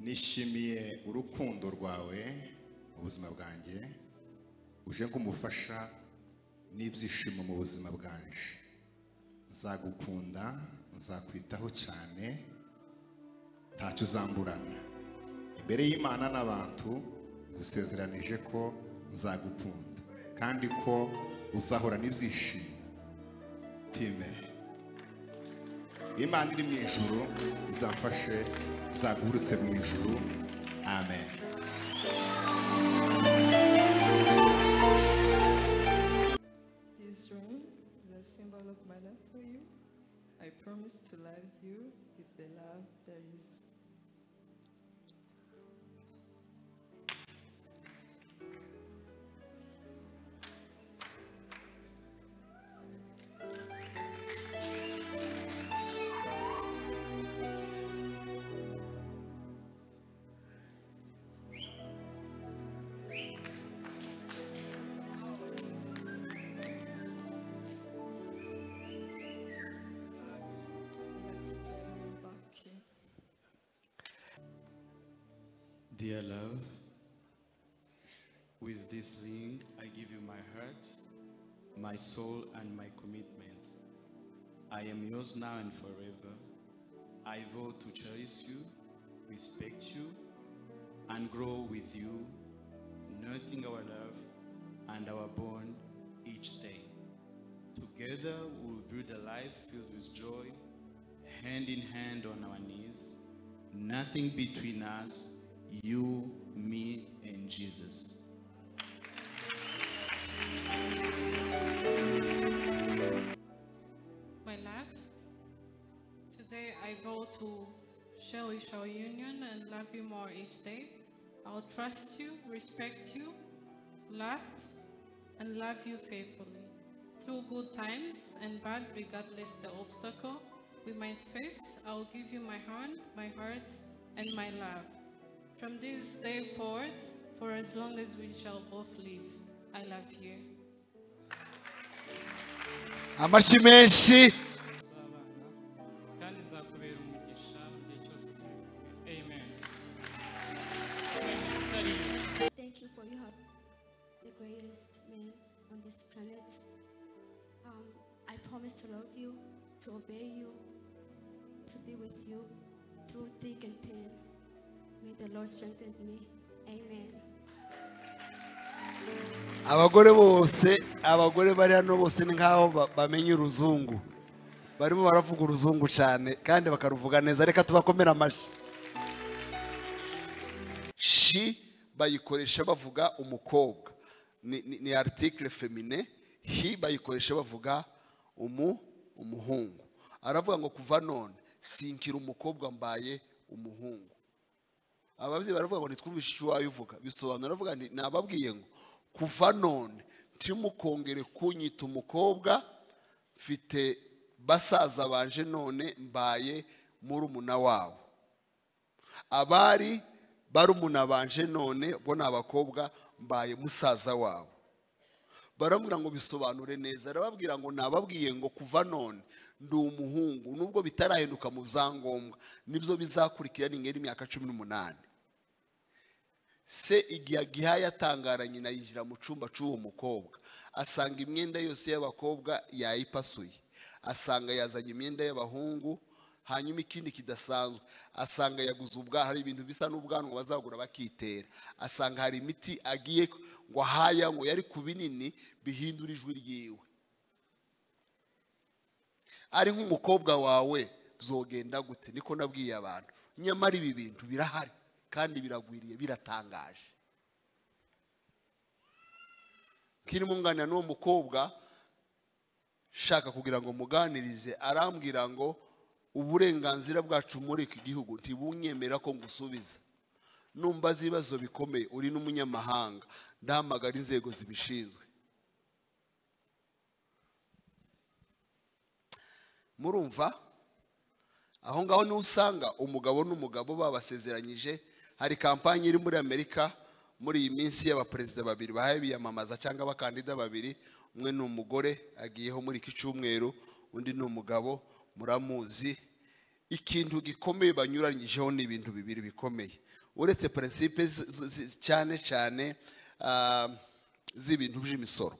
nishimiye urukundo rwawe mu buzima bwanjye uje nk'umufasha n'ibyishimo mu buzima bwanje nzagukunda nzakwitaho cyane ntacyo uzamburana imbere y'imana n'abantu ngusezeranije ko nzagukunda kandi ko uzahorana ibyishimo. Time amen This ring is a symbol of my love for you. I promise to love you with the love there is. My heart, my soul, and my commitment. I am yours now and forever. I vow to cherish you, respect you, and grow with you, nurturing our love and our bond each day. Together we will build a life filled with joy, hand in hand on our knees, nothing between us, you, me, and Jesus. My love, today I vow to cherish our union and love you more each day. I'll trust you, respect you, love, and love you faithfully. Through good times and bad, regardless the obstacle we might face, I'll give you my hand, my heart, and my love. From this day forward, for as long as we shall both live, I love you. amashyi menshi tuzabana kandi nzakubera umugisha mu gihe cyose turi kumwe amen Amen. Thank you for you have the greatest man on this planet. Um, I promise to love you, to obey you, to be with you through thick and thin. May the Lord strengthen me. Abagore bose abagore bari hano bose ni nk'aho ba- bamenye uruzungu. Barimo baravuga uruzungu cyane kandi bakaruvuga neza. Reka tubakomere amashyi. Shi bayikoresha bavuga umukobwa. Ni, article femine. Hi bayikoresha bavuga umu umuhungu. Aravuga ngo kuva none sinkira umukobwa mbaye umuhungu. Ababyeyi baravuga ngo ntitwumvishe icyo wabivuga. Bisobanura avuga nti nababwiye ngo kuva none. Ntimukongere kunyita umukobwa mfite basaza banje none mbaye murumuna wabo. Abari barumuna banje none bo ni abakobwa mbaye musaza wabo. Baramubwira ngo bisobanure neza arababwira ngo nababwiye ngo kuva none ndi umuhungu nubwo bitarahinduka mu byangombwa ni byo bizakurikira ningera imyaka cumi n'umunani. Se igihe agihaye atangara nyina yinjira mu cyumba cy'uwo mukobwa. Asanga imyenda yose y'abakobwa yayipasuye. Asanga yazanye imyenda y'abahungu hanyuma ikindi kidasanzwe. Asanga yaguze ubwa hari ibintu bisa n'ubwanwa bazagura bakitera. Asanga hari imiti agiye ngo ahaya ngo yari ku binini bihindura ijwi ryiwe. Ari nk'umukobwa wawe byogenda gute? Niko nabwiye abantu. Nyamara ibi bintu birahari. Kandi biragwiriye biratangaje. Nganira n'uwo mukobwa shaka kugira ngo muganirize arambwira ngo uburenganzira bwacu muri iki gihugu ntibunyemera ko ngusubiza. Numbaza ibibazo bikomeye uri n'umunyamahanga. Ndahamagara inzego zibishinzwe. Murumva? Aho ngaho ni ho usanga umugabo n'umugabo babasezeranyije hari kampani iri muri amerika muri iyi minsi y'abaperezida babiri bahaye biyamamaza cyangwa abakandida babiri. Umwe ni umugore agiyeho muri iki cyumweru undi ni umugabo muramuzi. Ikintu gikomeye banyuranyijeho ni ibintu bibiri bikomeye. Uretse z- cyane cyane ah, z'ibintu by'imisoro.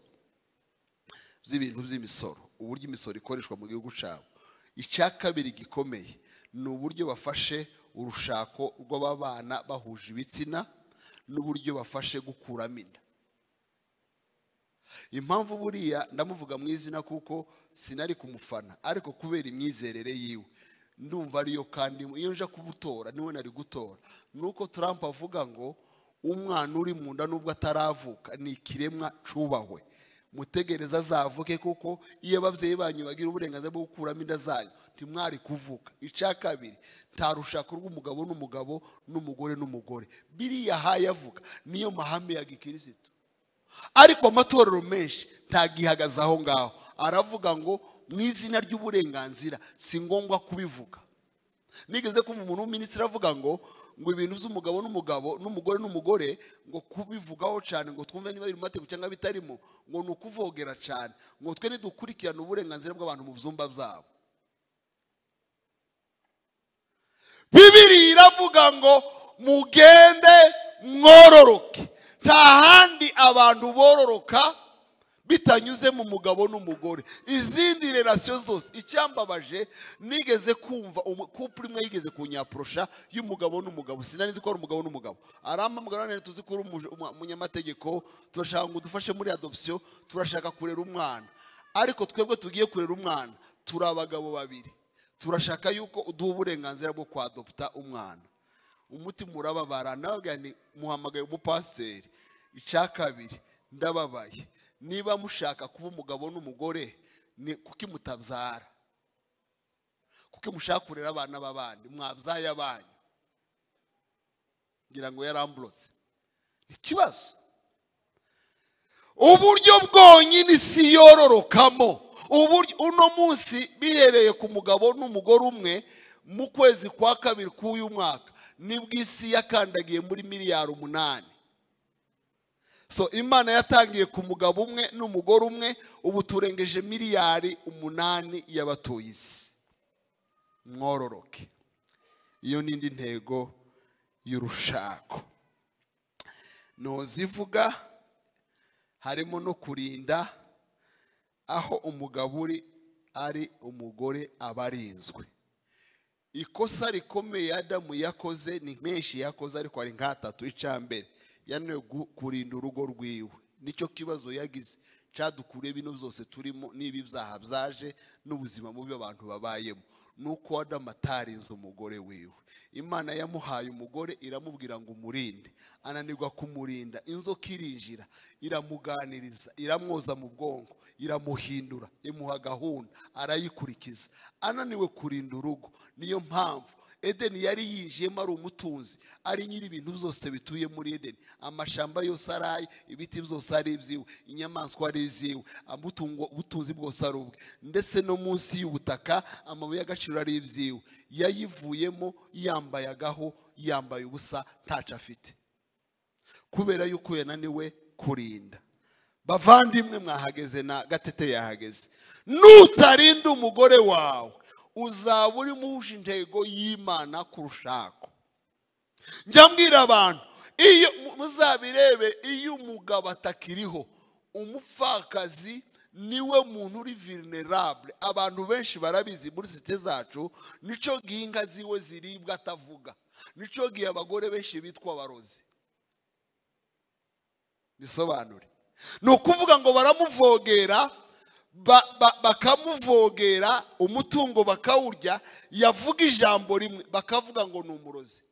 Z'ibintu by'imisoro. Uburyo imisoro ikoreshwa mu gihugu cyabo icya kabiri gikomeye ni uburyo bafashe urushako rw'ababana bahuje ibitsina n'uburyo bafashe gukuramo inda. Impamvu buriya ndamuvuga mu izina kuko sinari kumufana ariko kubera imyizerere yiwe ndumva ariyo kandi iyo nje kubutora ni we nari gutora. Ni uko Trump avuga ngo umwana uri mu nda nubwo ataravuka ni ikiremwa cubahwe mutegereza azavuke kuko iyo ababyeyi banyu bagira uburenganzira bwo gukuramo inda zanyu ntimwari kuvuka icya kabiri nta rushako rw'umugabo n'umugabo n'umugore n'umugore. Biriya haye avuga niyo mahame ya gikirisitu. Ariko amatorero menshi ntagihagaze aho ngaho. Aravuga ngo mu izina ry'uburenganzira si ngombwa kubivuga. Nigeze kumva umuntu w'umuminisitiri avuga ngo ngo ibintu by'umugabo n'umugabo n'umugore n'umugore ngo kubivugaho cyane ngo twumve niba biri mu mategeko cyangwa bitarimo ngo ni ukuvogera cyane. Ngo twe nidukurikirane uburenganzira bw'abantu mu byumba byabo. Bibiri iravuga ngo mugende mwororoke nta handi abantu bororoka bitanyuze mu mugabo n'umugore. Izindi relasiyo zose icyambabaje nigeze kumva kupure imwe yigeze kunyaporosha y'umugabo n'umugabo. Sinari nzi ko ari umugabo n'umugabo. Arampamagara none tuzi ko uri umu- umu- umunyamategeko turashaka ngo udufashe muri adopsiyo turashaka kurera umwana. Ariko twebwe tugiye kurera umwana turi abagabo babiri. Turashaka yuko uduha uburenganzira bwo kwadopta umwana. Umutima urababara. Nawe muhamagaye umupasiteri icya kabiri ndababaye. Niba mushaka kuba umugabo n'umugore ni kuki mutabyara kuki mushaka kurera abana b'abandi? Mwabyaye abanyu? Ngira ngo yaramburose ni ikibazo uburyo bwonyine isi yororokamo. Uno munsi bihereye ku mugabo n'umugore umwe mu kwezi kwa kabiri k'uyu mwaka ni bwo isi yakandagiye muri miliyari umunani. So imana yatangiye ku mugabo umwe n'umugore umwe ubu turengeje miliyari umunani y'abatuye isi. Mwororoke. Iyo ni indi ntego y'urushako. Ntuzivuga harimo no kurinda aho umugabo uri ari umugore aba arinzwe. Ikosa rikomeye adamu yakoze ni menshi yakoze ariko hari nk'atatu icambere. Yananiwe kurinda urugo rwiwe. Nicyo kibazo yagize. Cadukuriye bino byose turimo n'ibi byaha byaje n'ubuzima bubi abantu babayemo. Nuko adamu atarinze umugore wiwe. Imana yamuhaye umugore iramubwira ngo umurinde. Ananirwa kumurinda. Inzoka irinjira iramuganiriza iramwoza mu bwonko iramuhindura imuha gahunda arayikurikiza. Ananiwe kurinda urugo. Niyo mpamvu edeni yari yinjiyemo ari umutunzi ari nyiri ibintu byose bituye muri edeni. Amashamba yose ari aye ibiti byose ari iby'iwe inyamaswa ari iziwe ubutunzi bwose ari ubwe. Ndetse no munsi y'ubutaka amabuye y'agaciro ari iby'iwe. Yayivuyemo yambaye agaho yambaye ubusa ntaco afite. Kubera yuko yananiwe kurinda. Bavandimwe mwahageze na gatete yahageze. Nutarinda umugore wawe. Uzaba uri muhuje intego y'imana kurushako njya mbwira abantu iyo muzabirebe iyo umugabo atakiriho umupfakazi ni we muntu uri vulnerable. Abantu benshi barabizi muri site zacu ni cyo gihe inka ziwe ziribwa atavuga. Nicyo gihe abagore benshi bitwa abarozi. Bisobanure. Ni ukuvuga ngo baramuvogera ba- ba- bakamuvogera umutungo bakawurya yavuga ijambo rimwe bakavuga ngo ni umurozi.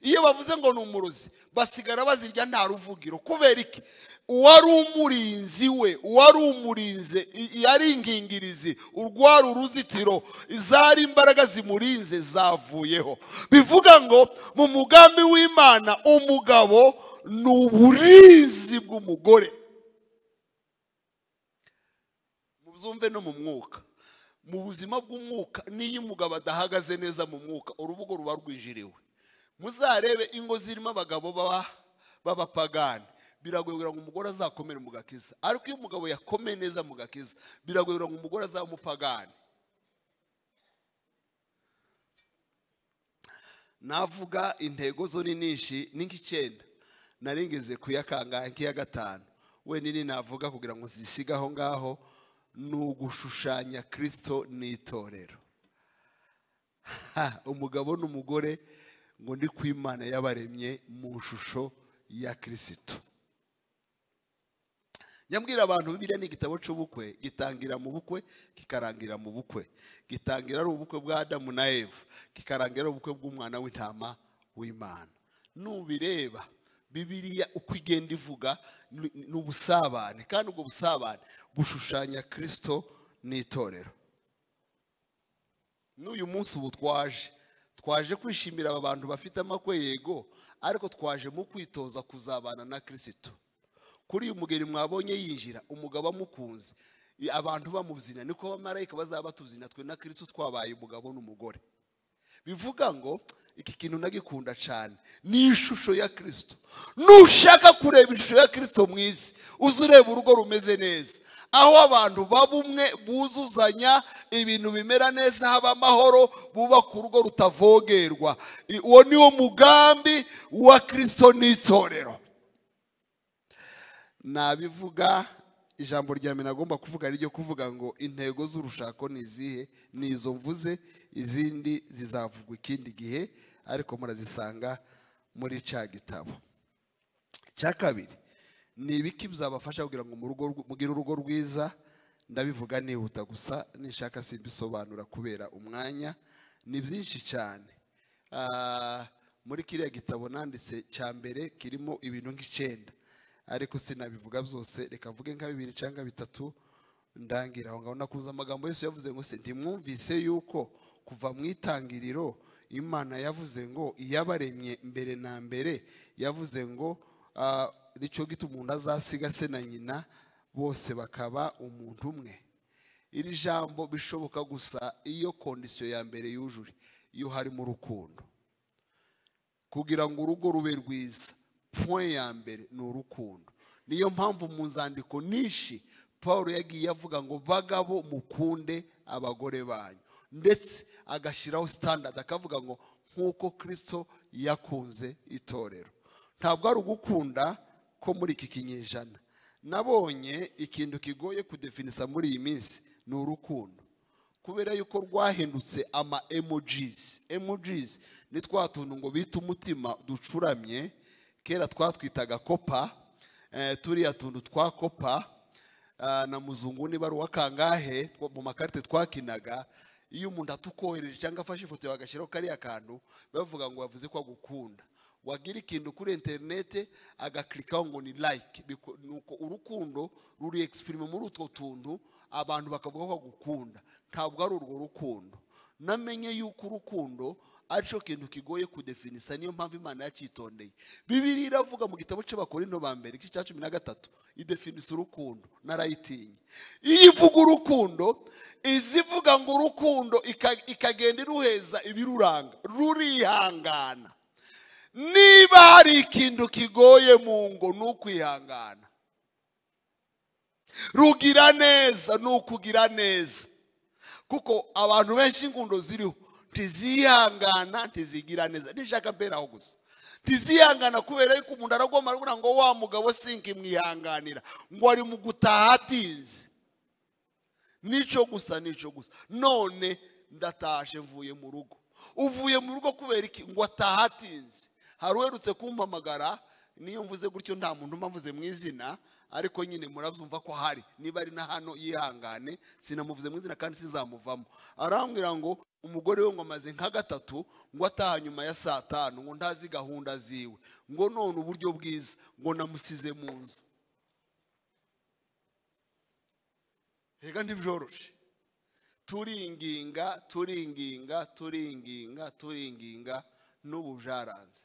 Iyo bavuze ngo ni umurozi basigara bazirya nta ruvugiro. Kubera iki? Uwari umurinzi we uwari umurinze yari ingingirizi urwara uruzitiro izari imbaraga zimurinze zavuyeho. Bivuga ngo mu mugambi w'imana umugabo ni uburinzi bw'umugore. Mubyumve no mu mwuka. Mu buzima bw'umwuka n'iyo umugabo adahagaze neza mu mwuka urubugo ruba rwinjiriwe. Muzarebe ingo zirimo abagabo baba b'abapagani. Biragoye kugira ngo umugore azakomere mu gakiza. Ariko iyo umugabo yakomeye neza mu gakiza biragoye kugira ngo umugore azabe umupagani. Navuga intego zo ni nyinshi nk'icyenda. Naringeze ku ya kangahe nk'iya gatanu. Wenyine navuga kugira ngo zisige aho ngaho ni ugushushanya kirisito n'itorero. Umugabo n'umugore ngo ndi ku imana yabaremye mu shusho ya kirisito nyambwira abantu bibiliya ni igitabo cy'ubukwe gitangira mu bukwe kikarangira mu bukwe. Gitangira ari ubukwe bwa adamu na eva kikarangira ari ubukwe bw'umwana w'intama w'imana. Nubireba bibiliya uko igenda ivuga ni ubusabane. Kandi ubwo busabane bushushanya kirisito n'itorero. N'uyu munsi ubu twaje. Twaje kwishimira aba bantu bafite amakwe yego. Ariko twaje mu kwitoza kuzabana na kirisito kuri uyu mugeni mwabonye yinjira umugabo amukunze. Abantu bamubyina niko abamarayika bazaba batubyina twe na kirisito twabaye umugabo n'umugore. Bivuga ngo iki kintu nagikunda cyane ni ishusho ya kirisito nushaka kureba ishusho ya kirisito mu isi uze ureba urugo rumeze neza. Aho abantu baba umwe buzuzanya ibintu bimera neza haba amahoro bubaka urugo rutavogerwa. Uwo ni wo mugambi wa kirisito n'itorero. Nabivuga ijambo rya mbere nagomba kuvuga ari ryo kuvuga ngo intego z'urushako ni izihe? Ni izo mvuze izindi zizavugwa ikindi gihe? Ariko murazisanga muri cya gitabo. Cya kabiri ni ibiki bizabafasha kugira ngo mugire urugo rwiza? Ndabivuga nihuta gusa nishaka simbisobanura kubera umwanya. Ni byinshi cyane Ah, muri kiriya gitabo nanditse cya mbere kirimo ibintu nk'icyenda ariko sinabivuga byose reka mvuge nka bibiri cyangwa bitatu. Ndangira aho ngaho nakuza amagambo yose yavuze ngo se ntimwumvise yuko kuva mu itangiriro imana yavuze ngo iyabaremye mbere na mbere yavuze ngo ah, ni cyo gita umuntu azasiga se na nyina bose bakaba umuntu umwe. Iri jambo bishoboka gusa iyo kondisiyo ya mbere yujuje iyo harimo urukundo kugira ngo urugo rube rwiza. Point ya mbere ni urukundo. Niyo mpamvu mu nzandiko nyinshi paul yagiye avuga ngo bagabo mukunde abagore banyu. Ndetse agashyiraho standard akavuga ngo nk'uko kirisito yakunze itorero. Ntabwo ari ugukunda ko muri iki kinyejana. Nabonye ikintu kigoye kudefinisa muri iyi minsi ni urukundo. Kubera yuko rwahindutse ama emojis. Emojis ni twa tuntu ngo bita umutima ducuramye. Kera twatwitaga kopa eh, turiya tuntu twa kopa ah, na muzungu niba ari uwa kangahe two- mu makarite twakinaga. Iyo umuntu atukohereje cyangwa afashe ifoto yawe agashyiraho kariya kantu bavuga ngo yavuze ko agukunda. Wagira ikintu kuri interinete agakirikaho ngo ni like. Nuko urukundo ruri egisipurime muri utwo tuntu abantu bakavuga ko bagukunda ntabwo ari urwo rukundo. Namenye yuko urukundo ari cyo kintu kigoye kudefinisa niyo mpamvu imana yacyitondeye. Bibiri iravuga mu gitabo cy'abakorinto ba mbere igice cya cumi na gatatu idefinisa urukundo narayitinya iyo ivuga urukundo izivuga ngo urukundo ika- ikagenda iruheza ibiruranga rurihangana. Niba hari ikintu kigoye mu ngo ni ukwihangana rugira neza ni ukugira neza. Kuko abantu benshi inkundo ziriho ntizihangana ntizigira neza. Nishaka mberaho gusa. Ntizihangana kubera yuko umuntu aragomba aravuga ngo wa mugabo sinkimwihanganira ngo ari mu gutaha atinze. Nicyo gusa ni cyo gusa. None ndatashe mvuye mu rugo. Uvuye mu rugo kubera iki? Ngo ataha atinze. Hari uherutse kumpamagara niyo mvuze gutyo nta muntu mba mvuze mu izina ariko nyine murabyumva ko hari niba ari na hano yihangane sinamuvuze mu izina kandi sizamuvamo. Arambwira ngo umugore we ngo amaze nka gatatu ngo ataha nyuma ya saa tanu ngo ntazi gahunda ziwe. Ngo none uburyo bwiza ngo namusize mu nzu. Reka ntibyoroshe turinginga turinginga turinginga turinginga n'ubu byaranze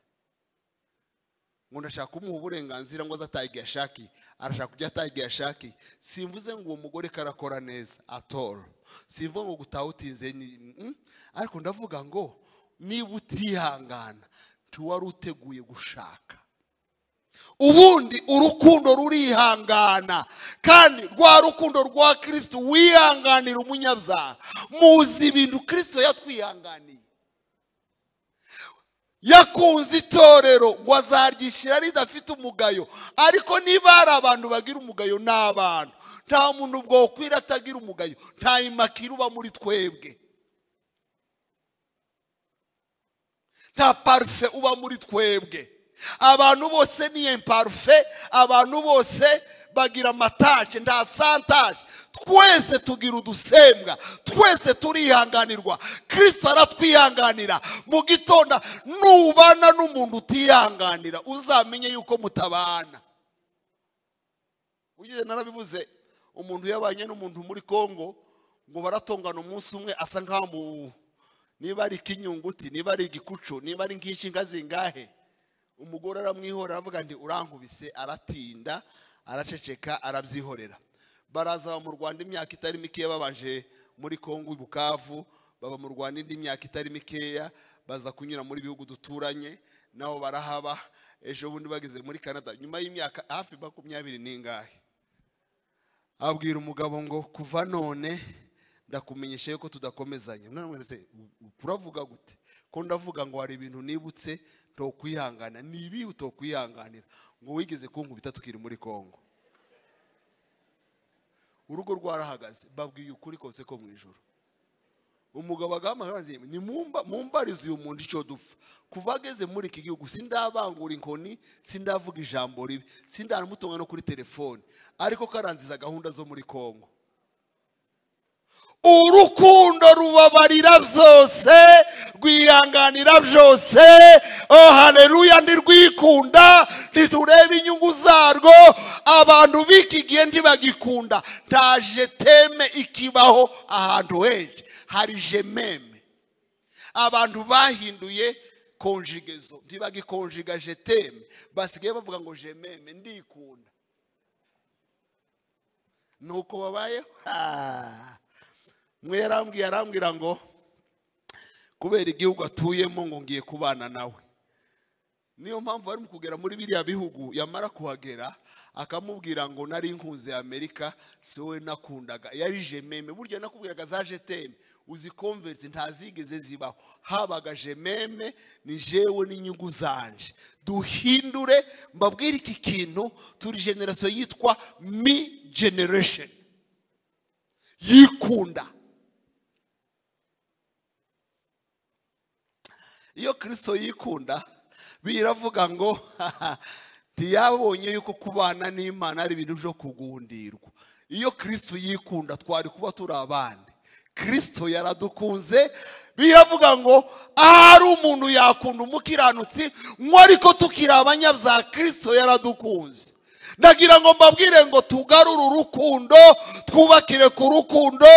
ngo ndashaka kumuha uburenganzira ngo aze ataha igihe ashakiye arashaka kujya ataha igihe ashakiye simvuze ngo uwo mugore karakora neza. Atoro simvuga ngo gutaha utinze mm, ariko ndavuga ngo niba utihangana ntiwari uteguye gushaka. Ubundi urukundo rurihangana. Kandi rwa rukundo rwa kirisito wihanganira umunyabyaha. Muzi ibintu kirisito yatwihanganiye. Yakunze itorero. Ngo azaryishyira ridafite umugayo. Ariko niba hari abantu bagira umugayo ni abantu nta muntu bwokwira atagira umugayo. Nta imakira uba muri twebwe. Nta parufe uba muri twebwe. Abantu bose ni emparufe abantu bose bagira amataje nta santaje twese tugira udusembwa twese turihanganirwa. Kirisito aratwihanganira. Mu gitondo nubana n'umuntu utihanganira uzamenye yuko mutabana. Ugize narabivuze umuntu yabanye n'umuntu muri congo ngo baratongana umunsi umwe asa nkaho niba ari ikinyunguti niba ari igikucu niba ari nk'inshinga zingahe umugore aramwihorera aravuga nti urankubise aratinda araceceka arabyihorera. Baraza mu rwanda imyaka itari mikeya babanje muri kongo bukavu baba mu rwanda indi myaka itari mikeya baza kunyura muri bihugu duturanye nabo barahaba. Ejo bundi bageze muri canada nyuma y'imyaka hafi makumyabiri n'ingahe. Abwira umugabo ngo kuva none ndakumenyesha yuko tudakomezanya. Uravuga gute? Ko ndavuga ngo hari ibintu nibutse ntokwihangana. Ni ibi utokwihanganira ngo wigeze kunkubita tukiri muri kongo. Urugo rwarahagaze. Babwiye ukuri kose ko mu ijoro umugabo agahamagara ni mumbarize uyu muntu icyo dupfa. Kuva ageze muri iki gihugu sindabangura inkoni sindavuga ijambo ribi sindanamutunga no kuri telefone. Ariko karanziza gahunda zo muri kongo. Urukundo rubabarira byose rwihanganira byose. Oh haleluya ntirwikunda ntiturebe inyungu zarwo. Abantu b'iki gihe ntibagikunda. Nta jeteme ikibaho ahantu henshi. Hari jememe abantu bahinduye konjigezo ntibagikonjiga jeteme basigaye bavuga ngo jememe ndikunda. Ni uko babayeho. Mwe yarambwiye arambwira ngo kubera igihugu atuyemo ngo ngiye kubana nawe. Niyo mpamvu bari kugera muri biriya bihugu yamara kuhagera akamubwira ngo nari nkunze amerika si wowe nakundaga. Yari jememe. Burya nakubwiraga za jeteme uzi konversi ntazigeze zibaho. Habaga jememe ni jewe n'inyungu zanje. Duhindure mbabwire iki kintu turi generasiyo yitwa mi generation. Yikunda. Iyo kirisito yikunda biravuga ngo ntiyabonye yuko kubana n'imana ari ibintu byo kugundirwa. Iyo kirisito yikunda twari kuba turi abandi. Kirisito yaradukunze biravuga ngo ahari umuntu yakunda umukiranutsi ngo ariko tukiri abanyabyaha kirisito yaradukunze. Ndagira ngo mbabwire ngo tugarure urukundo twubakire ku rukundo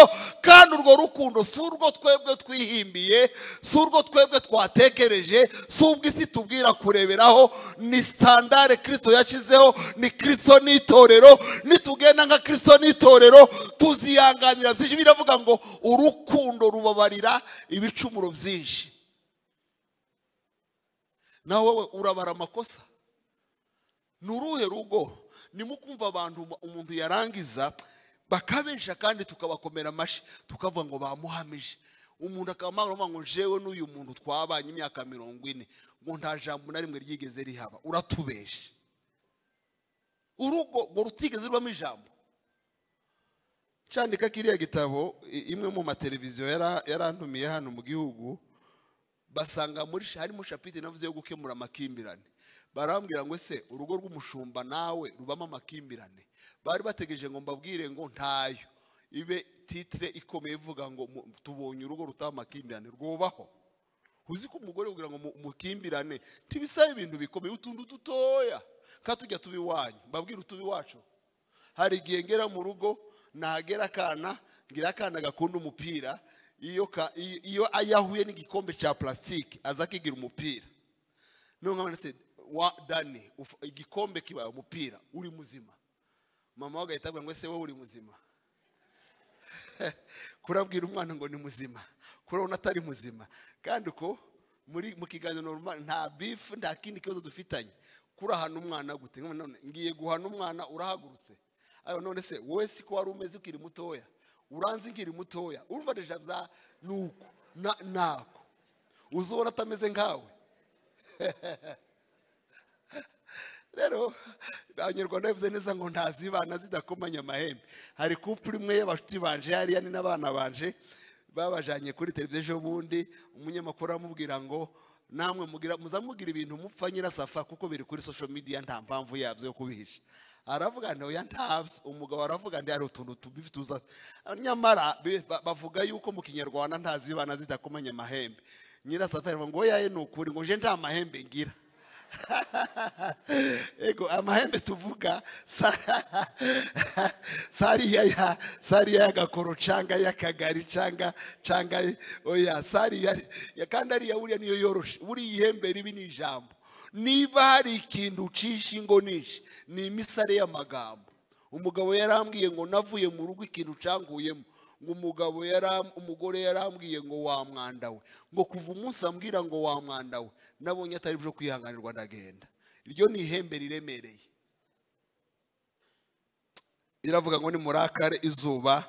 kandi urwo rukundo si urwo twebwe twihimbiye si urwo twebwe twatekereje si ubwo isi tubwira kureberaho. Ni sitandare kirisito yashyizeho ni kirisito n'itorero nitugenda nka kirisito n'itorero tuzihanganira. Byinshi biravuga ngo urukundo rubabarira ibicumuro byinshi. Nawe urabara amakosa? Ni uruhe rugo? Nimo kumva abantu umuntu yarangiza bakabesha kandi tukabakomera amashyi tukavuga ngo bamuhamije. Umuntu akaba ngo jewe n'uyu muntu twabanye imyaka mirongo ine ngo nta jambo na rimwe ryigeze rihaba uratubeshe. Urugo ngo rutigeze rubamo ijambo. Cyandika kiriya gitabo imwe mu mateleviziyo yara- yarantumiye hano mu gihugu basanga muri harimo shapiti navuze yo gukemura amakimbirane. Barambwira ngo ese urugo rw'umushumba nawe rubamo amakimbirane? Bari bategereje ngo mbabwire ngo ntayo. Ibe titire ikomeye ivuga ngo tubonye urugo rutaba amakimbirane rwubaho uzi ko umugore kugira ngo mu- mukimbirane ntibisaba ibintu bikomeye utuntu dutoya. Kandi tujya tuba iwanyu mbabwire utuba iwacu. Hari igihe ngera mu rugo nagera akana ngira akana gakunda umupira iyo iyo- iyo yahuye n'igikombe cya plastique aza akigira umupira. Niyo nkabona se wa dani igikombe kibaye umupira uri muzima. Mama we agahita abwira ngo ese wowe uri muzima kurabwira umwana ngo ni muzima. Kurabona atari muzima. Kandi uko muri mu kiganiro nta bifu nta kindi kibazo dufitanye. Kurahana umwana gute ngiye guhana umwana urahagurutse. Ayo none se wowe si ko wari umeze ukiri mutoya. Uranzi nkiri mutoya. Urumva deja bya nuko na- nako. Uzubona atameze nkawe. rero abanyarwanda bivuze neza ngo ntazibana zidakomanya amahembe. Hari kupure imwe y'abashuti banje hariya ni n'abana banje babajanye kuri televiziyo ejo bundi umunyamakuru aramubwira ngo namwe mugira muzamugira ibintu mupfa nyirasafa kuko biri kuri social media nta mpamvu yabyo yo kubihisha. Aravuga ngo oya ntabyo. Umugabo aravuga ndi hari utuntu tubifi tuza. Nyamara bavuga yuko mu kinyarwanda ntazibana zidakomanya amahembe. Nyirasafa ngo oya ye ni ukuri ngo je nta mahembe ngira. ego amahembe tuvuga sa- sariya ya sariya y'agakoro canga y'akagari canga canga oya sariya ya kandi ariya buriya niyo yoroshe. Buriya ihembe ribi ni ijambo. Niba hari ikintu ucisha ingo nishi ni imisare y'amagambo. Umugabo yarambwiye ngo navuye mu rugo ikintu canguyemo. Ngo umugabo umugore yarambwiye ngo wa mwanda we. Ngo kuva umunsi ambwira ngo wa mwanda we nabonye atari byo kwihanganirwa ndagenda. Iryo ni ihembe riremereye. Iravuga ngo nimurakare izuba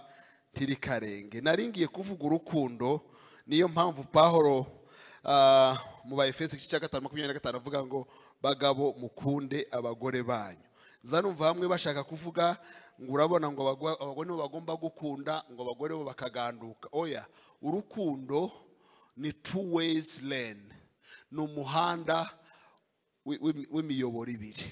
ntirikarenge. Naringiye kuvuga urukundo niyo mpamvu pahoro ah, mu ba efesi cya gatanu makumyabiri na gatanu avuga ngo bagabo mukunde abagore banyu. Numva bamwe bashaka kuvuga ngo urabona ngo abagore nibo bagomba gukunda ngo abagore bo bakaganduka. Oya urukundo ni two ways lane ni umuhanda wi- w'imi- w'imiyoboro ibiri.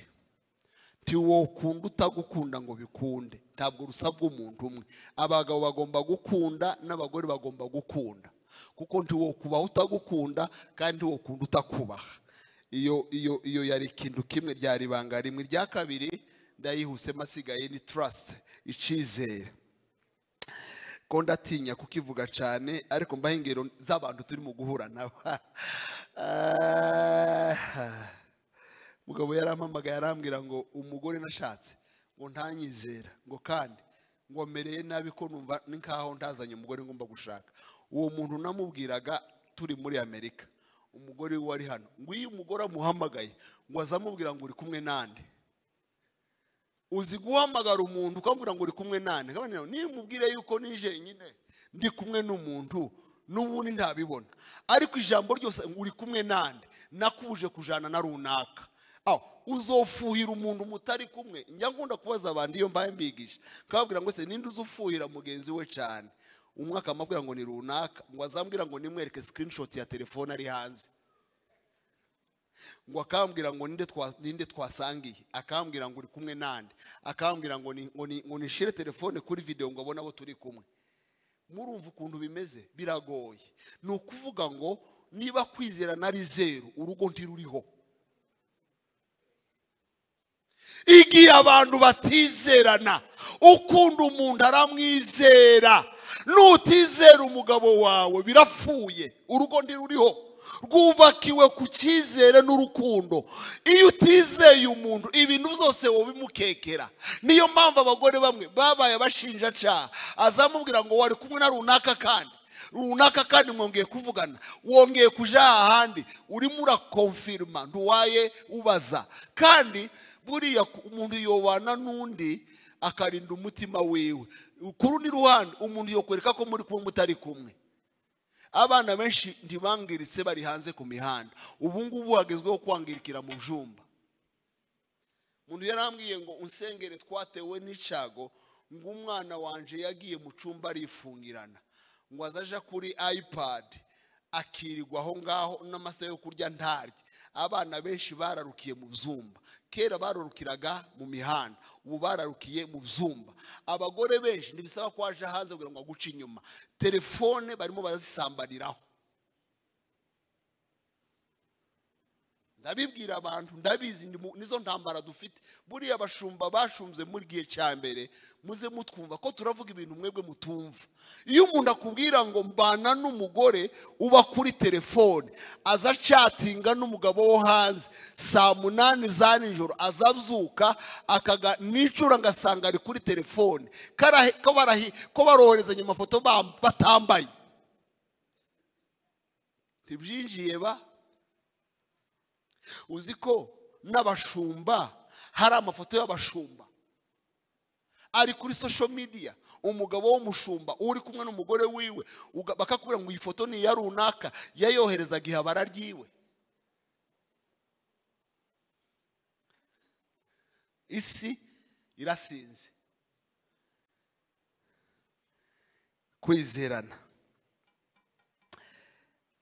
Ntiwokunda utagukunda ngo bikunde. Ntabwo rusabwa umuntu umwe. Abagabo bagomba gukunda n'abagore bagomba gukunda. Kuko ntiwokubaha utagukunda kandi ntiwokunda utakubaha. Iyo iyo iyo yari ikintu kimwe ryari ibanga rimwe. Irya kabiri ndayihusemo asigaye ni trust icyizere. Ko ndatinya kukivuga cyane ariko mbaho ingero z'abantu turi mu guhura nabo. Umugabo yarampamagaye arambwira ngo umugore nashatse ngo ntanyizera ngo kandi ngo mereye nabi ko numva ni nkaho ntazanye umugore ngomba gushaka. Uwo muntu namubwiraga turi muri amerika. Umugore we wari hano. Ngo iyo umugore amuhamagaye ngo azamubwira ngo uri kumwe nande? Uzi guhamagara umuntu ukamubwira ngo uri kumwe nande? Niyo umubwire yuko nije nyine ndi kumwe n'umuntu n'ubundi ntabibona ariko ijambo ryose uri kumwe nande? Nakuje kujana na runaka. Aho uzofuhira umuntu mutari kumwe? Njya nkunda kubaza abantu iyo mbaye mbigisha. Nkababwira ngo se ninde uzufuhira mugenzi we cyane umwe akamubwira ngo ni runaka. Ngo azambwira ngo nimwereke screenshot ya telefone ari hanze. Ngo akambwira ngo ninde twa- ninde twasangiye. Akambwira ngo uri kumwe nande. Akambwira ngo ngo ni- ngo nishire telefone kuri video ngo abone abo turi kumwe. Murumva ukuntu bimeze? Biragoye. Ni ukuvuga ngo niba kwizera nari zeru urugo ntiruriho. Igihe abantu batizerana. Ukunda umuntu aramwizera. Nutizera umugabo wawe birapfuye. Urugo ntiruriho rwubakiwe ku cyizere n'urukundo. Iyo utizeye umuntu ibintu byose wabimukekera. Niyo mpamvu abagore bamwe babaye abashinjacaha azamubwira ngo wari kumwe na runaka kandi. Runaka kandi mwongeye kuvugana. Wongeye kuja ahandi. Urimo urakonfirima ntuwaye ubaza. Kandi buriya umuntu yobana n'undi akarinda umutima wiwe. Ku rundi ruhande. Umuntu yokwereka ko muri kumwe mutari kumwe. Abana benshi ntibangiritse bari hanze ku mihanda. Ubu ngubu hagezweho kwangirikira mu byumba. Umuntu yarambwiye ngo unsengere twatewe n'icago. Ngo umwana wanje yagiye mu cyumba arifungirana. Ngo azaja kuri ipad. Akirirwa aho ngaho n'amasaha yo kurya ntarye. Abana benshi bararukiye mu byumba. Kera bararukiraga mu mihanda. Ubu bararukiye mu byumba. Abagore benshi ntibisaba ko waje hanze kugira ngo aguce inyuma. Telefone barimo barazisambaniraho. Ndabibwira abantu ndabizi nizo ntambara dufite. Buriya abashumba bashumbye muri gihe cya mbere muze mutwumva ko turavuga ibintu mwebwe mutumva. Iyo umuntu akubwira ngo mbana n'umugore uba kuri telefone. Aza acatinga n'umugabo wo hanze. Saa munani za nijoro aza abyuka akaga nicura ngasanga ari kuri telefone. Ko baroherezanya amafoto batambaye. Ntibyinjiye ba? uzi ko n'abashumba hari amafoto y'abashumba. Ari kuri social media. Umugabo w'umushumba uri kumwe n'umugore wiwe bakakubwira ngo iyi foto ni iya runaka yayoherezaga ihabara ryiwe. Isi irasinze. Kwizerana.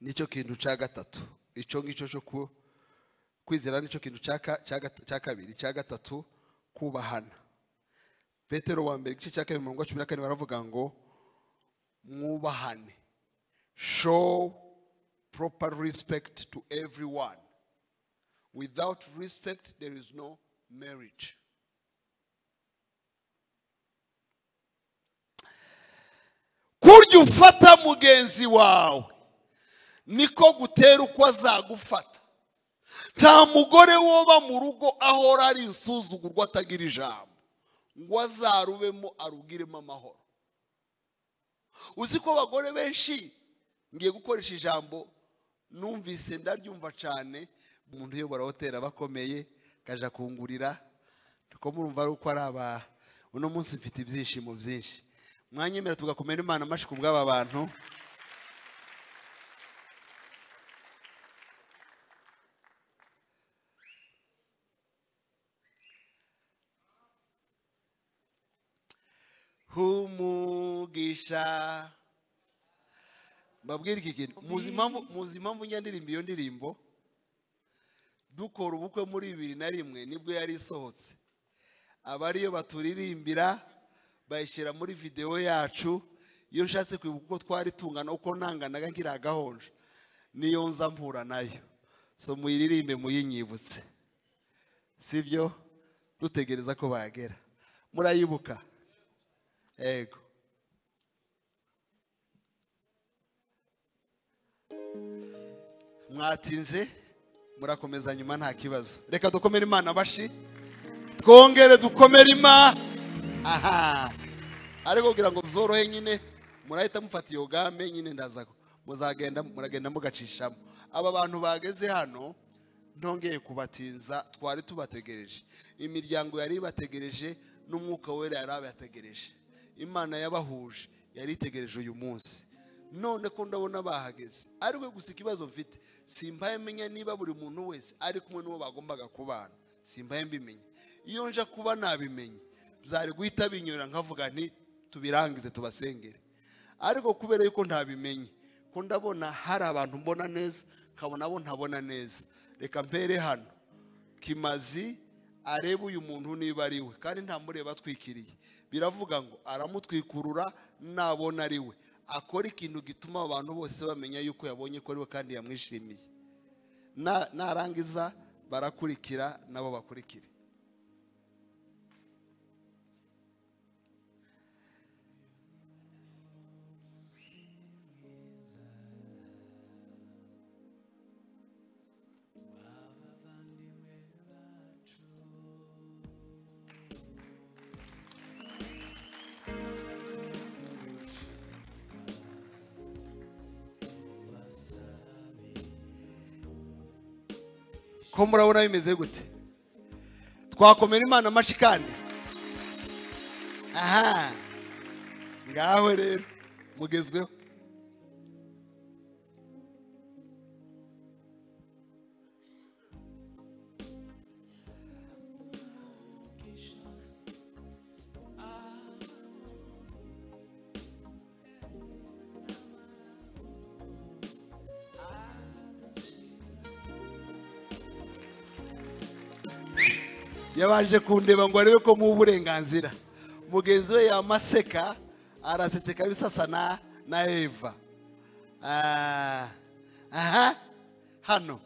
Nicyo kintu cya gatatu. Icyo ngicyo cyo kuba kwizera nicyo kintu cya kabiri cya gatatu kubahana. Petero wa mbere igice cya kabiri mirongo cumi na kane baravuga ngo mwubahane. Show proper respect to everyone. Without respect there is no marriage. Kurya ufata mugenzi wawe niko gutera uko azagufata nta mugore woba mu rugo ahora ari insuzugurwa atagira ijambo. Ngo azarubemo arugiremo amahoro. Uzi ko abagore benshi ngiye gukoresha ijambo numvise ndaryumva cyane umuntu uyobora hoteli aba akomeye akajya kungurira ko murumva ari uko ari aba uno munsi mfite ibyishimo byinshi. Mwanyemera tugakomera imana amashyi ku bw'aba bantu. Humugisha. Mbabwire iki kintu? Muzi impamvu njya ndirimba iyo ndirimbo? Dukora ubukwe muri bibiri na rimwe ni bwo yari isohotse. Aba ariyo baturirimbira bayishyira muri videwo yacu. Iyo nshatse kwibuka uko twari tungana uko nanganaga nkiri agahonje niyo nza mpura na yo. So muyiririmbe muyinyibutse. Sibyo? Dutegereza ko bagera. Murayibuka. Ego. Mwatinze murakomeza nyuma nta kibazo. Reka dukomere imana abashi twongere dukomere imana. Aha. Ariko kugira ngo byorohe nyine murahita mufata iyo game nyine ndaza muzagenda muragenda mugacishamo. Aba bantu bageze hano ntongeye kubatinza twari tubategereje. Imiryango yari ibategereje n'umwuka wera yari abategereje. Imana yabahuje yari itegereje uyu munsi. None ko ndabona bahageze. Ariko gusa ikibazo mfite simbaye menya niba buri muntu wese ari kumwe n'uwo bagombaga kubana. Simbaye mbimenya iyo nja kuba nabimenye byari guhita binyura nkavuga nti tubirangize tubasengere. Ariko kubera yuko ntabimenye ko ndabona hari abantu mbona neza nkabona abo ntabona neza. Reka mpere hano. Kimazi arebe uyu muntu niba ari we. Kandi ntamureba atwikiriye. Biravuga ngo aramutwikurura nabona ari we. Akora ikintu gituma abantu bose bamenya yuko yabonye ko ari we kandi yamwishimiye. Na- narangiza barakurikira nabo bakurikire. Ko murabona bimeze gute? Twakomera imana amashyi kandi aha. Ngaho rero mugezweho. Yabanje kundeba ngo arebe ko mu uburenganzira mugenzi we yamaseka arasetse kabisa asa na na eva. Ah, aha hano.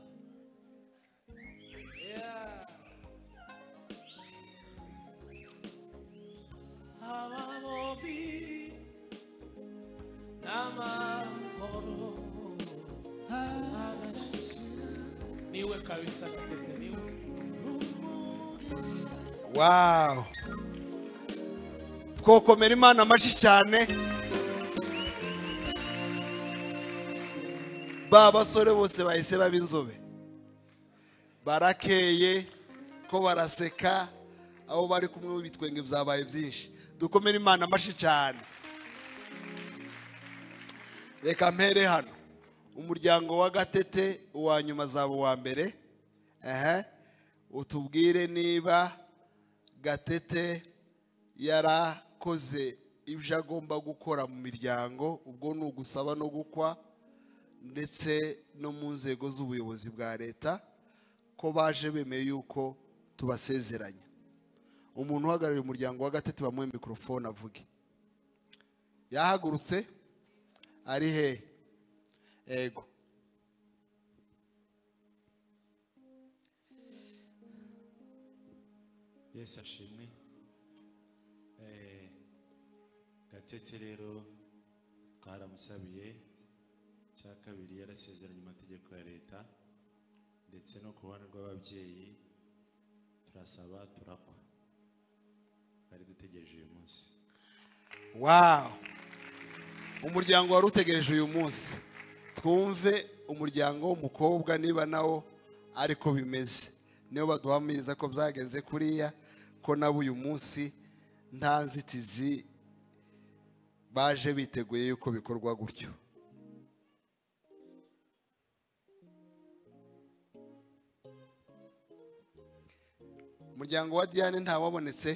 Niwe kabisa gatete wow. Twokomera imana amashyi cyane. Ba basore bose bahise baba inzobe. Barakeye ko baraseka abo bari kumwe ibitwenge byabaye byinshi. Dukomere imana amashyi cyane. Reka mpere hano. Umuryango wa gatete uwa nyuma azaba uwa mbere. Ehe. Utubwire niba gatete yarakoze ibyo agomba gukora mu miryango ubwo ni ugusaba no gukwa ndetse no mu nzego z'ubuyobozi bwa leta ko baje bemeye yuko tubasezeranya. Umuntu uhagarariye umuryango wa gatete bamuhe mikorofone avuge. Yahagurutse ari he? Ego. Yesu ashimwe Eh, gatete rero twaramusabiye cya kabiri yarasezeranye amategeko ya leta ndetse no ku ruhande rw'ababyeyi turasaba turakwa. Twari dutegereje uyu munsi. Wawu umuryango wari utegereje uyu munsi. Twumve umuryango w'umukobwa niba nawo ariko bimeze. Niyo baduhamiriza ko byagenze kuriya. Ko nabo uyu munsi nta nzitizi baje biteguye yuko bikorwa gutyo. Umuryango wa diane ntawabonetse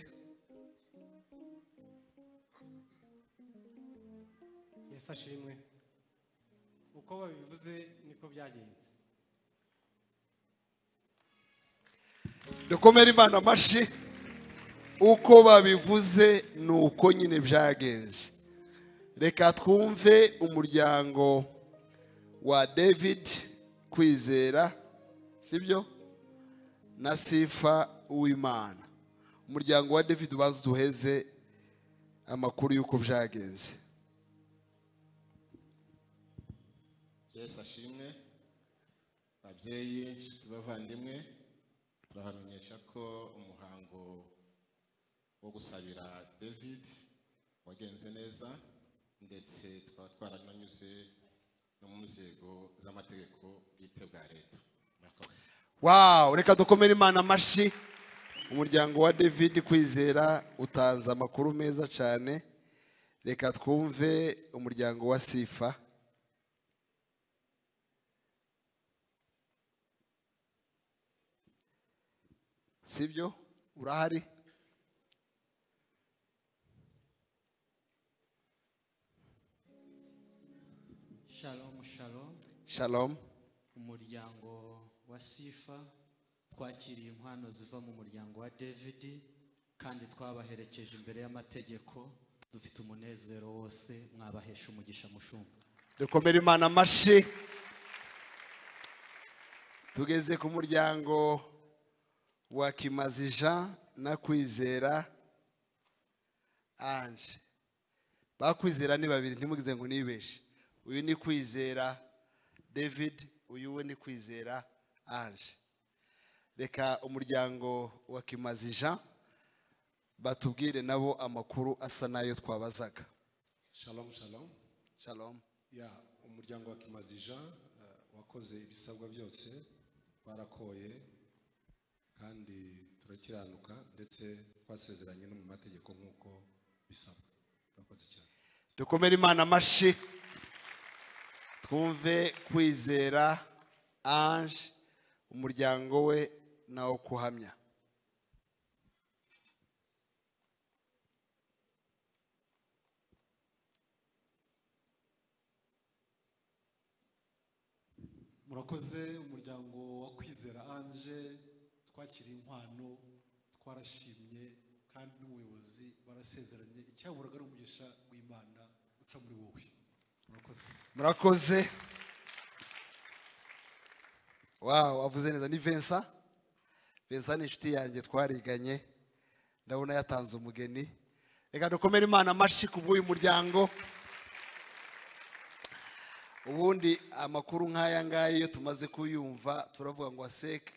yesu ashimwe. Uko babivuze niko byagenze. Dukomere imana amashyi. Uko babivuze ni uko nyine byagenze. Reka twumve umuryango wa david kwizera sibyo? Na sifa uwimana. Umuryango wa david ubaze duheze amakuru y'uko byagenze. Yesu ashimwe. Babyeyi inshuti bavandimwe turabamenyesha ko wo gusabira david wagenze neza ndetse tukaba twarananyuze no mu nzego z'amategeko bwite bwa leta. Murakoze. Wawu reka dukomere imana amashyi. Umuryango wa david kwizera utanze amakuru meza cyane. Reka twumve umuryango wa sifa. Sibyo? Urahari? Shalom. Umuryango wa sifa twakiriye inkwano ziva mu muryango wa david kandi twabaherekeje imbere y'amategeko dufite umunezero wose mwabahesha umugisha mushumba. Dukomere imana amashyi. Tugeze ku muryango wa kimazi jean na kwizera anje bakwizera ni babiri ntimugize ngo nibeshe uyu ni kwizera david uyu we ni kwizera anje reka umuryango wa kimazi jean batubwire nabo amakuru asa n'ayo twabazaga. Shalom shalom. Shalom. Ya umuryango wa kimazi jean eh, wakoze ibisabwa byose twarakoye kandi turakiranuka ndetse twasezeranye no mu mategeko nk'uko bisabwa. Murakoze cyane. Dukomere imana amashyi. Twumve kwizera anje umuryango we nawo kuhamya. Murakoze umuryango wa kwizera anje twakiriye inkwano twarashimye kandi n'ubuyobozi barasezeranye. Icyaburaga ari umugisha w'imana uca muri wowe. Murakoze. Wawu wavuze neza. Ni Vincent. Vincent ni inshuti yanjye twariganye. Ndabona yatanze umugeni. Reka dukomere imana amashyi ku bw'uyu muryango. Ubundi amakuru nk'aya ngaya iyo tumaze kuyumva turavuga ngo aseke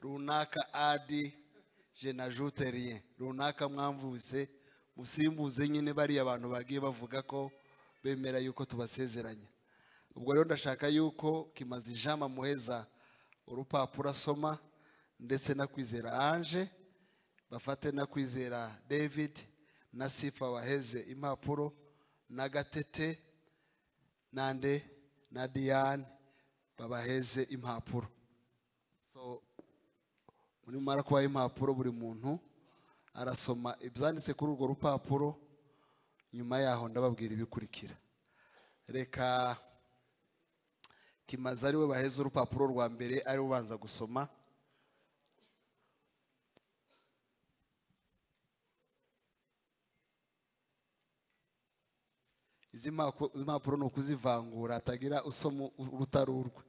runaka adi jenajute rien. Runaka mwamvuse musimbuze nyine bariya abantu bagiye bavuga ko bemera yuko tubasezeranya ubwo rero ndashaka yuko kimaze ijambo amuheza urupapuro asoma ndetse na kwizera anje bafate na kwizera david na sifa waheze impapuro na gatete nande na diane babaheze impapuro. So muri mara kubaha impapuro buri muntu arasoma ibyanditse kuri urwo rupapuro nyuma yaho ndababwira ibikurikira. Reka kimaze ari we baheze urupapuro rwa mbere ari we ubanza gusoma. Izi mpapu- impapuro ni ukuzivangura hatagira usoma urutari urwe.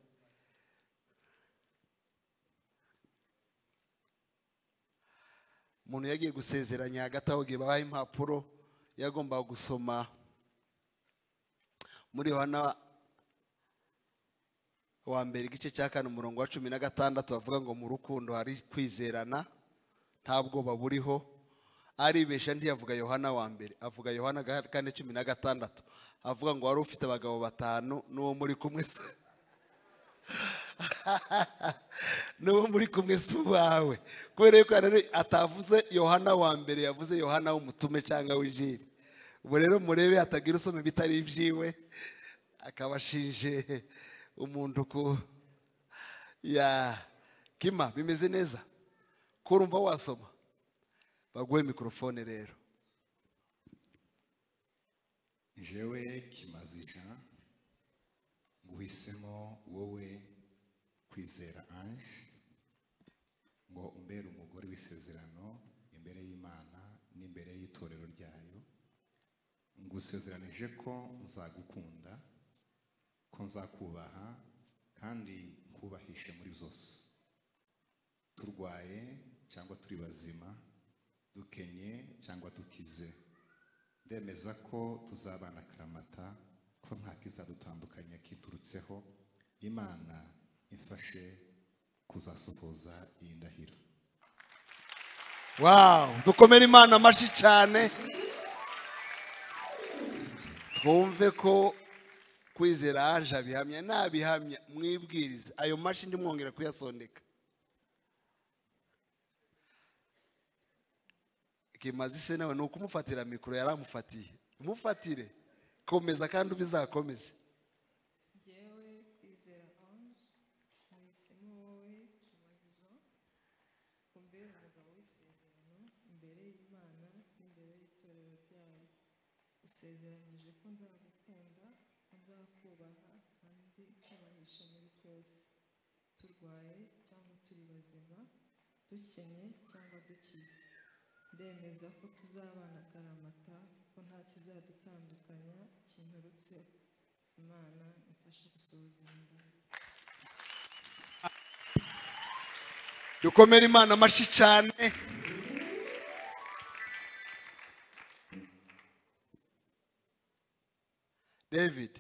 Umuntu yagiye gusezeranya hagati aho igihe babaha impapuro yagombaga gusoma muri yohana wa mbere igice cya kane umurongo wa cumi na gatandatu bavuga ngo mu rukundo hari kwizerana nta bwoba buriho. Aribesha ntiyavuga yohana wa mbere avuga yohana kane cumi na gatandatu. Avuga ngo wari ufite abagabo batanu n'uwo muri kumwe se? n'uwo muri kumwe si uwawe. Kubera yuko atavuze yohana wa mbere yavuze yohana w'umutume cyangwa w'ijiri ubu rero murebe hatagira usoma ibitari ibyiwe akaba ashinje umuntu ku ya kima bimeze neza? Ko urumva wasoma. Baguhe mikorofone rero. Jewe kimazija nguhisemo wowe kwizera ange ngo umbere umugore w'isezerano imbere y'imana n'imbere y'itorero ryayo ngusezeranije ko nzagukunda ko nzakubaha kandi nkubahishe muri byose. Turwaye cyangwa turi bazima dukenye cyangwa dukize ndemeza ko tuzabana akaramata ko nta kizadutandukanya kiturutseho. Imana imfashe kuzasohoza iyi ndahiro. Wawu dukomere imana amashyi cyane. Twumve ko kwizera anje abihamya nabihamya mwibwirize. Ayo mashyi ndimwongera kuyasondeka. Kimaze ise nawe ni ukumufatira mikoro yaramufatiye umufatire komeza kandi ubizakomeze Njyewe kwizera ange muhisemo wowe kimazizo umbere umugabo w'isezerano imbere y'imana n'imbere y'itorero ryayo usezeranyije ko nzagukunda ko nzakubaha kandi nkubahisha muri byose turwaye cyangwa turi bazima dukenye cyangwa dukize. Ndemeza ko tuzabana akaramata ko nta kizadutandukanya kinturutseho imana imfashe gusohoza dukomere imana amashyi cyane. David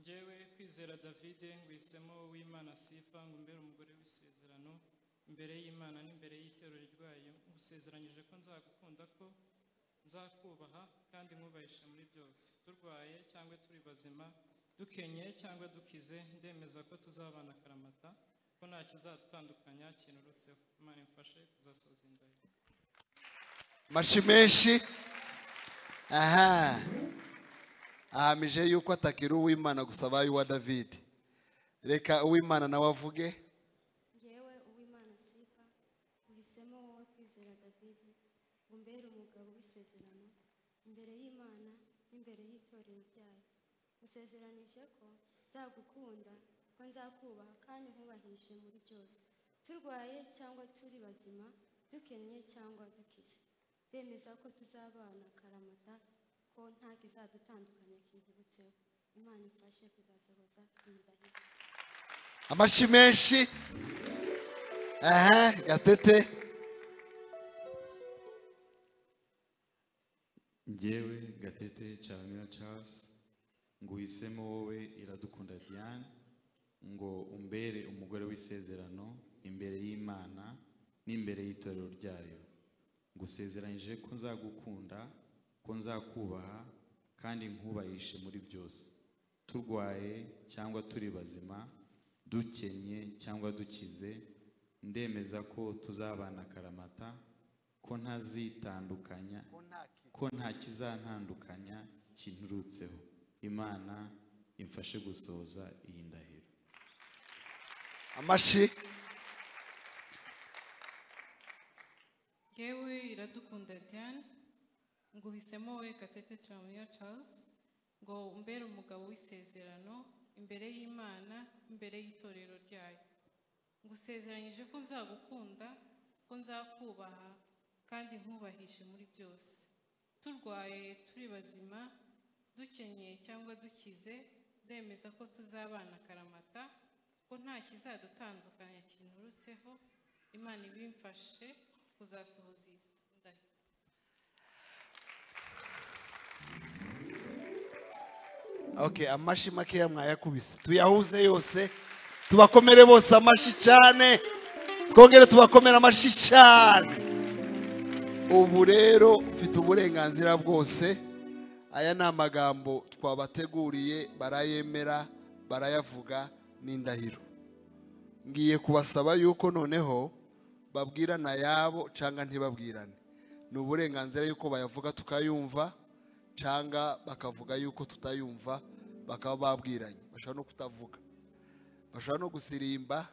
njyewe kwizera davide ngwisemo w'imana sifa ngo umbere umugore w'isezerano imbere y'imana n'imbere y'itorero ryayo ngusezeranyije ko nzagukunda ko nzakubaha kandi nkubahisha muri byose. Turwaye cyangwa turi bazima dukenye cyangwa dukize ndemeza ko tuzabana akaramata ko nta kizadutandukanya kinurutseho imana imfashe kuzasoza indahiro. Amashyi menshi aha. Ahamije yuko atakira uw'imana gusa abaye uwa david. Reka uw'imana nawe avuge. Ngewe uwimana sifa uhisemo wowe kwizera davidi umbere umugabo w'isezerano imbere y'imana n'imbere y'itorero ryayo. Usezeranije ko nzagukunda ko nzakubaha kandi nkubahishe muri byose. Turwaye cyangwa turi bazima dukennye cyangwa dukize. Ndemeza ko tuzabana akaramata ko nta kizadutandukanya kivubutseho imana ifashe kuzasohoza iyi ndahiro amashyi menshi. Aha gatete. Njyewe gatete Chalamila Charles. Nguhisemo wowe iradukunda Diane. Ngo umbere umugore w'isezerano imbere y'Imana n'imbere y'itorero ryayo. Ngusezeranyije ko nzagukunda ko nzakubaha kandi nkubahishe muri byose. Turwaye cyangwa turi bazima dukenye cyangwa dukize ndemeza ko tuzabana akaramata ko ntazitandukanya ko nta kizantandukanya kinturutseho imana imfashe gusohoza iyi ndahiro. Amashi yewe iradukunda diane. Nguhisemo wowe gatete camia charles ngo umbere umugabo w'isezerano imbere y'imana imbere y'itorero ryayo. Ngusezeranyije ko nzagukunda ko nzakubaha kandi nkubahishe muri byose. Turwaye turi bazima dukenyeye cyangwa dukize ndemeza ko tuzabana akaramata ko nta kizadutandukanya kinturutseho imana ibimfashe kuzasohoza iyi okay amashi makeya mwayakubise tuyahuze yose tubakomere bose amashi cyane twongere tubakomere amashi cyane ubu rero mfite uburenganzira bwose. Aya ni amagambo twabateguriye barayemera barayavuga n'indahiro. Ngiye kubasaba yuko noneho babwirana yabo cyangwa ntibabwirane. Ni uburenganzira yuko bayavuga tukayumva. Cyangwa bakavuga yuko tutayumva bakaba babwiranye. Bashobora no kutavuga. Bashobora no gusirimba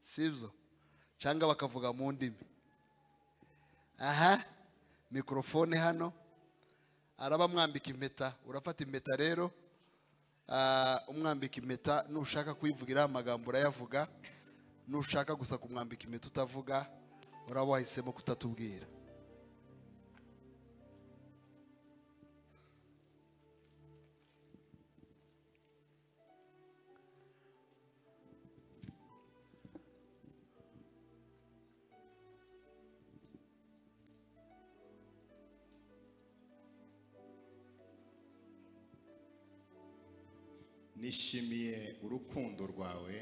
sibyo cyangwa bakavuga mu ndimi. Aha mikorofone hano. Araba mwambika impeta. Urafata impeta rero. Ah, umwambika impeta nushaka kuyivugiraho amagambo urayavuga. Nushaka gusa kumwambika impeta utavuga uraba wahisemo kutatubwira. Nishimiye urukundo rwawe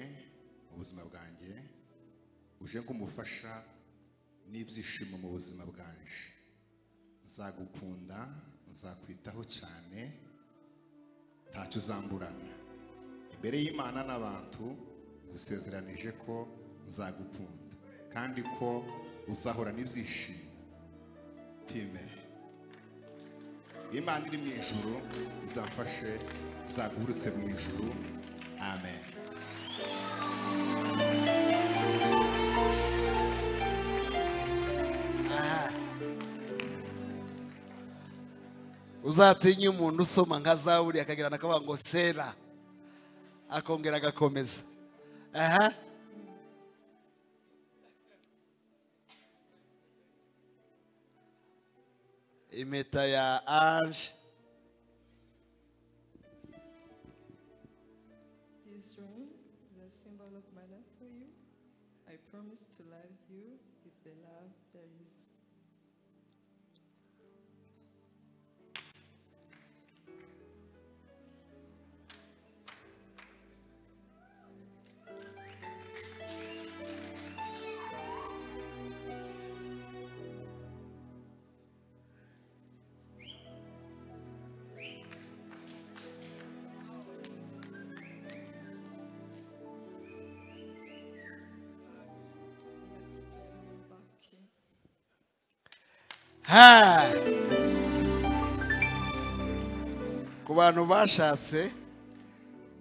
mu buzima bwanjye uje nk'umufasha n'ibyishimo mu buzima bwanje nzagukunda nzakwitaho cyane ntacyo uzamburana. Imbere y'imana n'abantu ngusezeranije ko nzagukunda kandi ko uzahorana ibyishimo. Time imana iri mu ijuru izamfashe izagurutse mu ijuru. Amen. Uzatinye umuntu usoma nka zaburi akagira akavuga ngo sera akongera agakomeza. Aha impeta ya anje ha ku bantu bashatse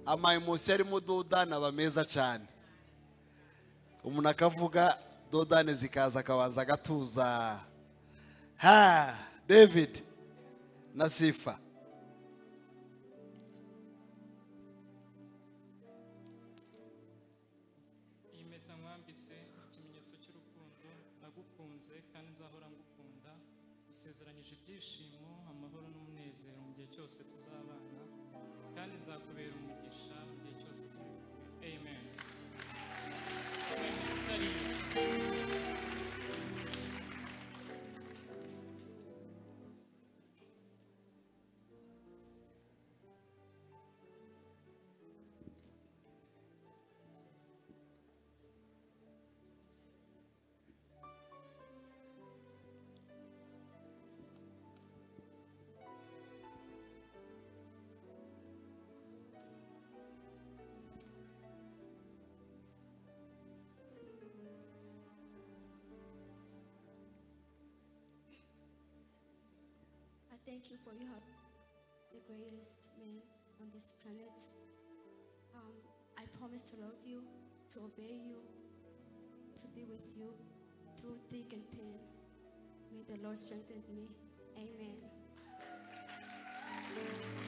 ama emosiyo arimo dodani aba meza cyane. Umuntu akavuga dodani zikaza akabanza agatuza. Ha david na sifa. Thank you for you are the greatest man on this planet. Um, I promise to love you, to obey you, to be with you through thick and thin. May the Lord strengthen me. Amen.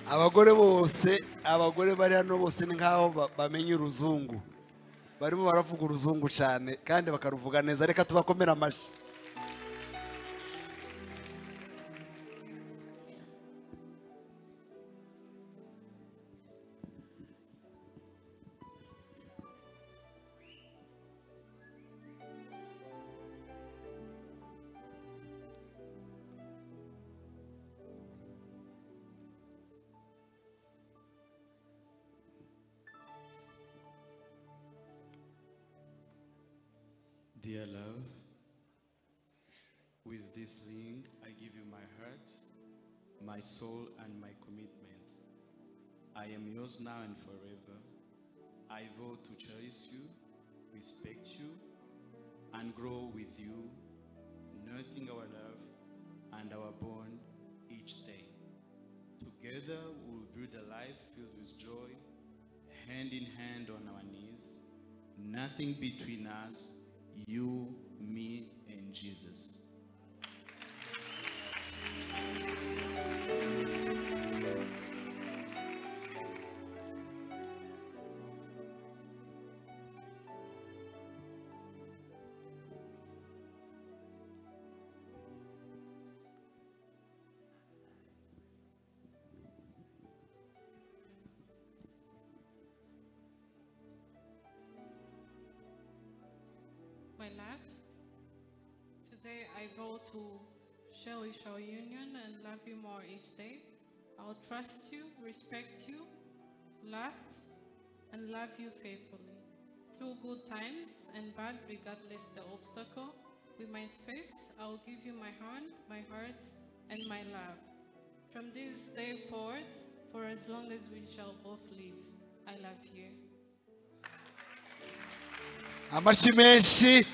abagore bose abagore bari hano bose ni nk'aho ba- bamenye uruzungu barimo baravuga uruzungu cyane kandi bakaruvuga neza reka tubakomere amashyi ring I give you my heart, my soul, and my commitment. I am yours now and forever. I vow to cherish you, respect you, and grow with you, nurturing our love and our bond each day. Together we will build a life filled with joy, hand in hand on our knees, nothing between us, you, me, and Jesus. My love, today I vow to cherish our union and love you more each day. I'll trust you, respect you, laugh, and love you faithfully. Through good times and bad, regardless the obstacle we might face, I'll give you my hand, my heart, and my love. From this day forward, for as long as we shall both live, I love you. amashyi menshi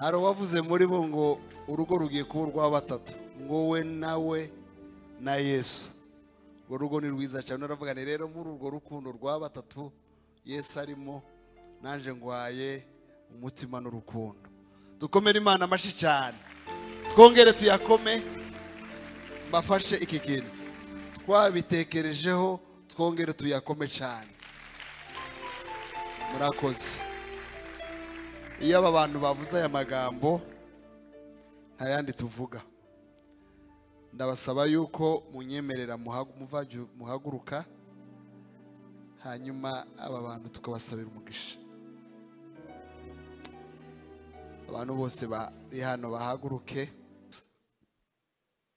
hari muri bo ngo urugo rugiye kuba urwa batatu. Ngo we nawe na yesu. Urwo rugo ni rwiza cyane. Uravuga ni rero muri urwo rukundo rwa batatu yesu arimo nanjye ngwaye umutima n'urukundo. Dukomere imana amashyi cyane. Twongere tuyakome mbafashe iki kintu. Twabitekerejeho twongere tuyakome cyane. Murakoze. Iyo aba bantu bavuze aya magambo nta yandi tuvuga. Ndabasaba yuko munyemerera muhaguruka hanyuma aba bantu tukabasabira umugisha. Abantu bose bari hano bahaguruke.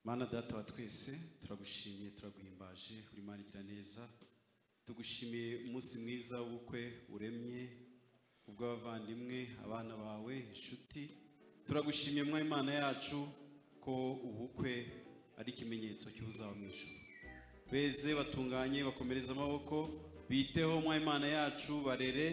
Mana data wa twese turagushimiye turaguhimbaje uri Imana igira neza. Tugushimiye umunsi mwiza w'ubukwe uremye ubw'abavandimwe abana bawe inshuti. Turagushimiye mwa imana yacu ko ubukwe ari ikimenyetso cy'ubuzaba mu ijuru. Beze batunganye bakomereza amaboko biteho mwa imana yacu barere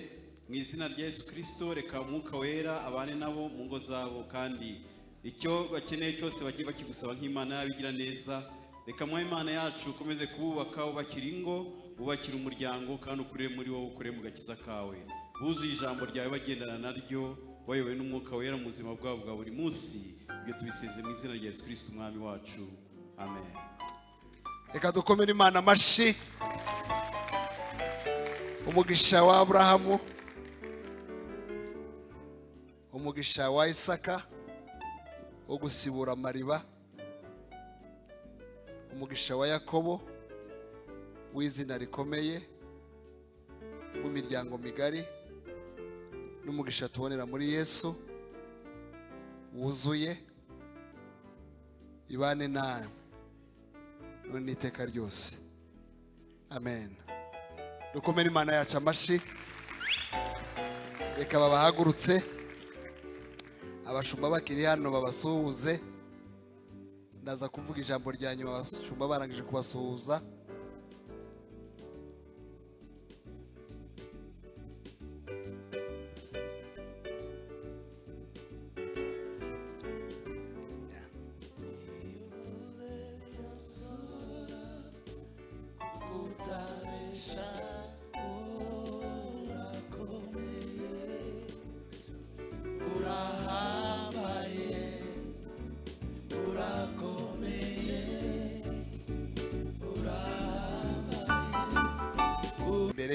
mu izina rya yesu kirisito reka umwuka wera abane nabo mu ngo zabo kandi icyo bakeneye cyose bagiye bakigusaba nk'imana yabigira neza reka mwa imana yacu ukomeze kububaka ubakira ingo ubakira umuryango kandi ukurire muri wowe ukure mu gakiza kawe. Buzuye ijambo ryawe bagendana naryo bayobowe n'umwuka wera mu buzima bwabo bwa buri munsi ibyo tubisenze mu izina rya yesu kirisito umwami wacu. Amen. Reka dukomere imana amashyi. Umugisha wa aburahamu. Umugisha wa isaka. Wo gusibura amariba umugisha wa yakobo. W'izina rikomeye. W'imiryango migari. N'umugisha tubonera muri yesu wuzuye ibane nawe none n'iteka ryose. Amen. Dukomere imana yacu amashyi. Reka babahagurutse. Abashumba bakiri hano babasuhuze. Ndaza kuvuga ijambo rya nyuma abashumba barangije kubasuhuza.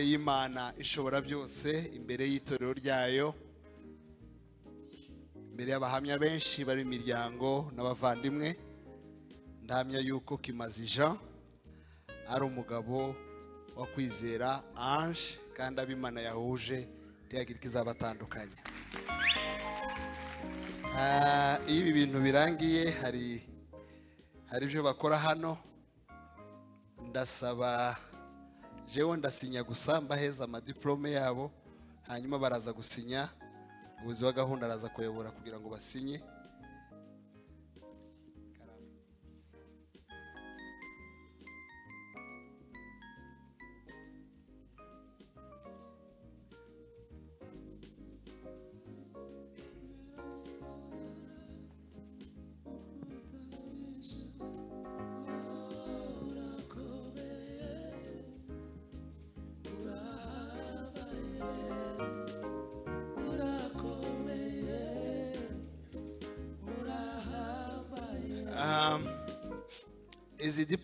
Y'imana ishobora byose imbere y'itorero ryayo imbere y'abahamya benshi bari mu miryango n'abavandimwe ndahamya yuko kimazi jean ari umugabo wo kwizera ange kandi abimana yahuje ntiyagira ikizabatandukanya Ah, iyo ibi bintu birangiye hari hari ibyo bakora hano. Ndasaba jewe ndasinya gusa mbaheza amadiplome yabo hanyuma baraza gusinya umuyobozi wa gahunda araza kuyobora kugira ngo basinye.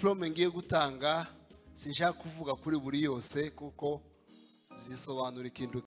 Izi diplome ngiye gutanga sinshaka kuvuga kuri buri yose kuko zisobanura ikintu